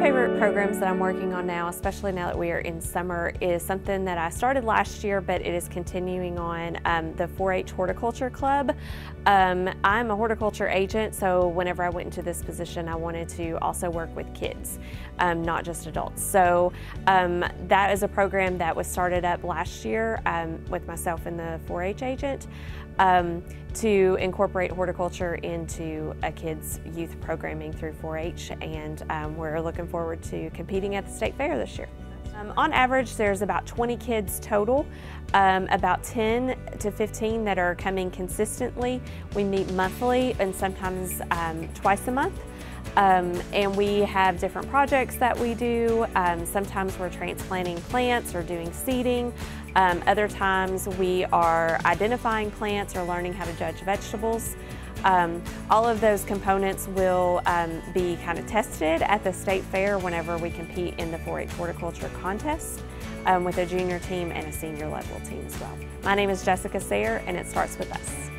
favorite programs that I'm working on now, especially now that we are in summer, is something that I started last year, but it is continuing on um, the 4-H Horticulture Club. Um, I'm a horticulture agent, so whenever I went into this position, I wanted to also work with kids, um, not just adults. So um, that is a program that was started up last year um, with myself and the 4-H agent um, to incorporate horticulture into a kid's youth programming through 4-H and we're looking forward to competing at the state fair this year. Um, on average there's about 20 kids total, um, about 10 to 15 that are coming consistently. We meet monthly and sometimes um, twice a month. Um, and we have different projects that we do. Um, sometimes we're transplanting plants or doing seeding. Um, other times we are identifying plants or learning how to judge vegetables. Um, all of those components will um, be kind of tested at the state fair whenever we compete in the 4-H horticulture contest um, with a junior team and a senior level team as well. My name is Jessica Sayre and it starts with us.